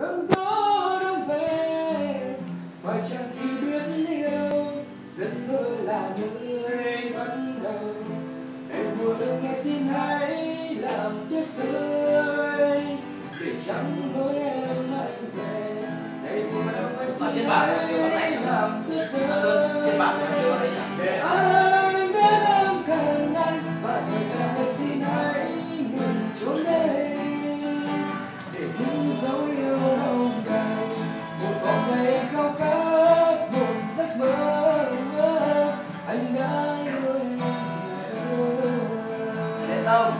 cơn gió đông về phải chăng khi biết yêu giấc mơ là nơi bắt đầu em mùa đông nghe xin hãy làm tuyết rơi để chẳng lối em anh về. Đông anh Ở trên xin hãy làm tuyết rơi. À, Sơn, Để tông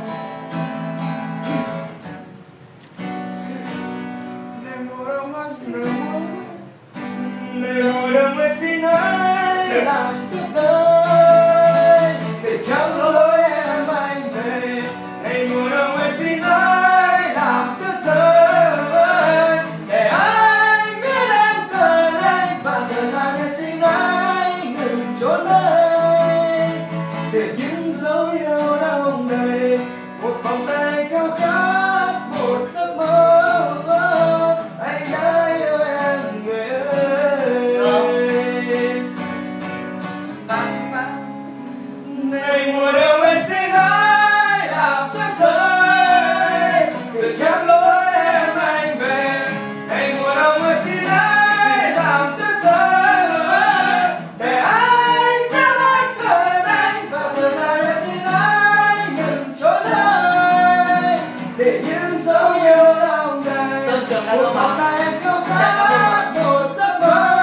Để mùa đông xin hãy để làm tuyết rơi để chẳng lối em anh về. Ngày mùa đông anh xin hãy làm tuyết rơi để anh biết em cần anh và thời gian anh xin hãy ngừng trốn đây để những dấu yêu đông đầy vòng tay khao khát, một giấc mơ anh đã yêu em người ơi ngày mùa đông anh xin hãy làm tuyết rơi. Để những dấu yêu lòng đầy Sơn trường đã một bóng. tay em khao đã không khát một giấc mơ.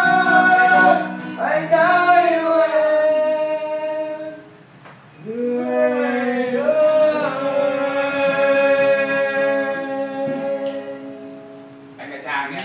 Anh đã yêu em. Người ơi. Anh là chàng nghe